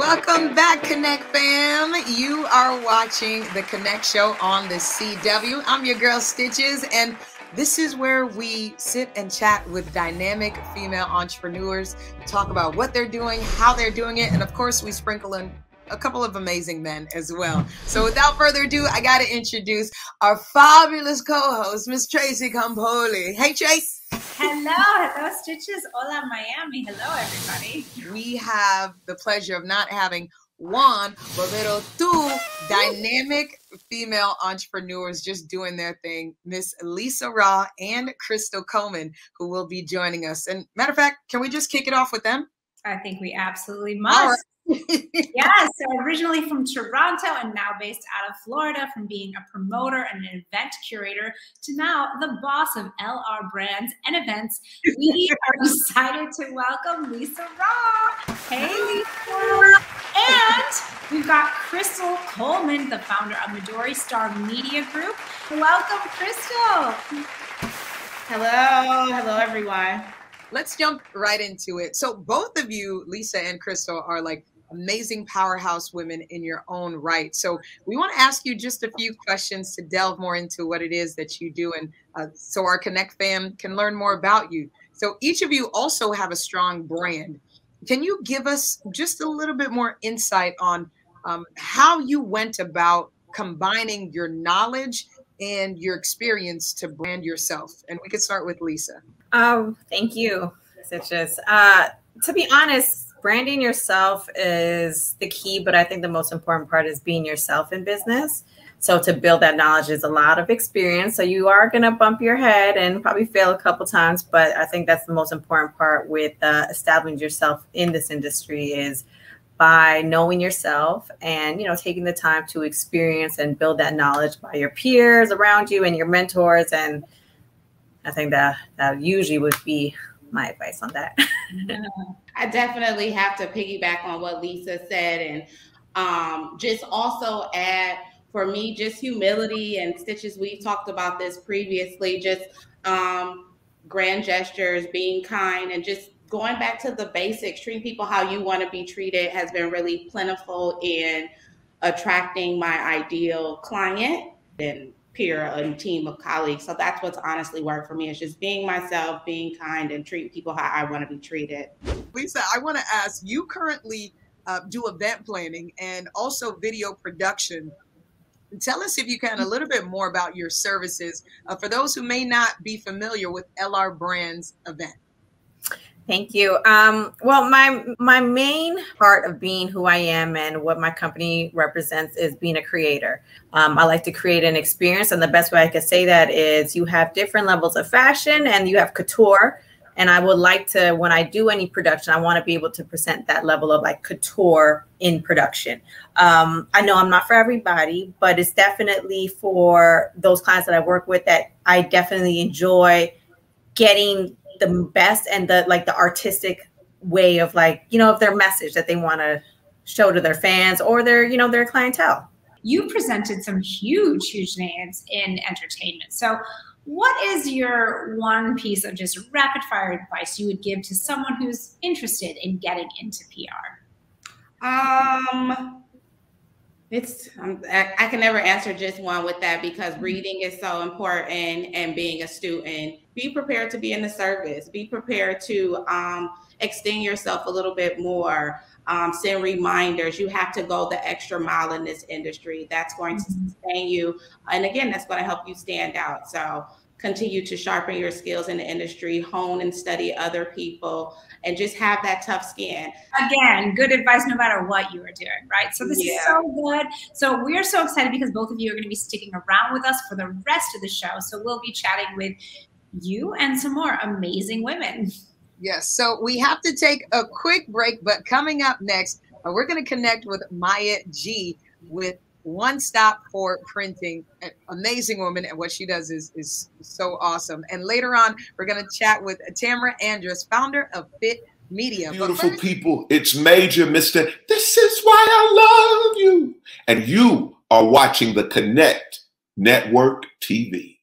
Welcome back, Connect fam. You are watching the Connect Show on the CW. I'm your girl Stichiz, and this is where we sit and chat with dynamic female entrepreneurs, talk about what they're doing, how they're doing it, and of course, we sprinkle in a couple of amazing men as well. So without further ado, I got to introduce our fabulous co-host, Miss Tracy Campoli. Hey, Trace. Hello, hello, Stichiz. Hola, Miami. Hello, everybody. We have the pleasure of not having one, but little two dynamic female entrepreneurs just doing their thing. Miss Lisa Raw and Krystle Coleman, who will be joining us. And matter of fact, can we just kick it off with them? I think we absolutely must yeah, so originally from Toronto and now based out of Florida, from being a promoter and an event curator to now the boss of LR Brands and Events, we are excited to welcome Lisa Raw. Hey, Lisa. And we've got Krystle Coleman, the founder of Midori Star Media Group. Welcome, Krystle. Hello, hello, everyone let's jump right into it. So both of you, Lisa and Krystle, are like amazing powerhouse women in your own right. So we want to ask you just a few questions to delve more into what it is that you do, and uh, so our Connect fam can learn more about you. So each of you also have a strong brand. Can you give us just a little bit more insight on um, how you went about combining your knowledge and your experience to brand yourself? And we could start with Lisa. Oh, thank you, Stichiz. Uh, to be honest, branding yourself is the key, but I think the most important part is being yourself in business. So to build that knowledge is a lot of experience. So you are going to bump your head and probably fail a couple times, but I think that's the most important part with uh, establishing yourself in this industry is by knowing yourself and you know taking the time to experience and build that knowledge by your peers around you and your mentors and I think that that usually would be my advice on that. I definitely have to piggyback on what Lisa said and um, just also add for me just humility and Stichiz. We've talked about this previously, just um, grand gestures, being kind, and just going back to the basics, treating people how you want to be treated has been really plentiful in attracting my ideal client and peer and team of colleagues. So that's what's honestly worked for me. It's just being myself, being kind, and treating people how I want to be treated. Lisa, I want to ask you currently uh, do event planning and also video production. Tell us, if you can, a little bit more about your services uh, for those who may not be familiar with LR Brands event. Thank you. Um, well, my my main part of being who I am and what my company represents is being a creator. Um, I like to create an experience, and the best way I could say that is you have different levels of fashion, and you have couture. And I would like to, when I do any production, I want to be able to present that level of like couture in production. Um, I know I'm not for everybody, but it's definitely for those clients that I work with that I definitely enjoy getting the best and the like the artistic way of like you know of their message that they want to show to their fans or their you know their clientele. You presented some huge huge names in entertainment. So what is your one piece of just rapid fire advice you would give to someone who's interested in getting into pr um it's um, I, I, can never answer just one with that because mm-hmm. reading is so important and being a student. Be prepared to be in the service. Be prepared to um, extend yourself a little bit more. Um, send reminders. You have to go the extra mile in this industry. That's going to mm-hmm. sustain you, and again, that's going to help you stand out. So continue to sharpen your skills in the industry, hone and study other people, and just have that tough skin. Again, good advice no matter what you are doing, right? So this yeah. is so good. So we're so excited because both of you are going to be sticking around with us for the rest of the show. So we'll be chatting with you and some more amazing women. Yes. So we have to take a quick break, but coming up next, uh, we're going to connect with Maya G with one stop for printing. An amazing woman, and what she does is is so awesome. And later on, we're going to chat with Tamara Andrus, founder of Fit Media. Beautiful first, people, it's Major Mister. This is why I love you, and you are watching the Connect Network TV.